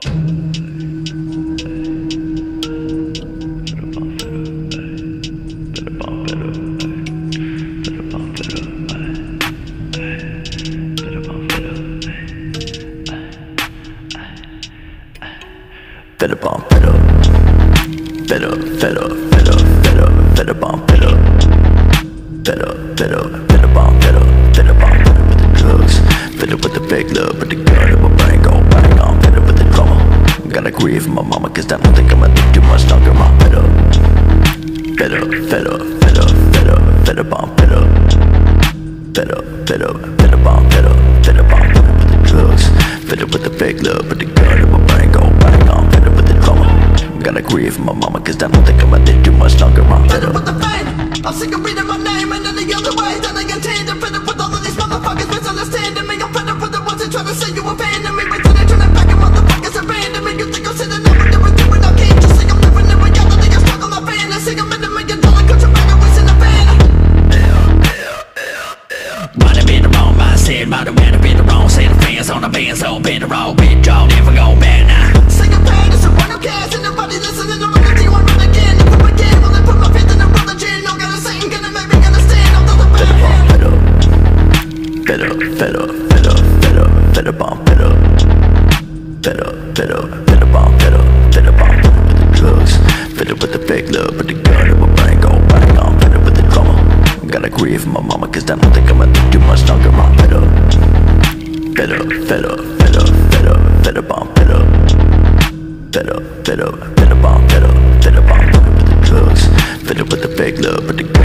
Better bomb, better. Better, better, better, better, better bomb, better. Better, better, better bomb, better, better bomb, better with the drugs. Better with the big love, with the gun Grieve my mama, cause I don't think I'ma too much longer. My better. Better, better, better, better, better bomb, better. Better, better, better bomb, better, better bomb, better with the drugs. Better with the big love, with the gun in my brain go bang on. Better with the drama. Gotta grieve my mama, cause I don't think live too much longer. My Might have been the wrong mindset, might have been the wrong set of fans on the band, so been the wrong bit, draw, never go back now. Sing a pain, it's a one who cares And nobody listening to what I do, I run again If I begin, will I put my faith in the religion No gotta sing, gonna make me understand I'm not the better bad bomb, better, better, better, better, better, better bomb, better, better, better, better bomb, better, better bomb, better with the drugs, better with the big love, with the I gotta grieve. My mama, cause I don't think I'ma do much longer. My better, better, better, better, better, better bomb, better, better, better, better bomb, better, better bomb, better with the drugs, better with the big love, the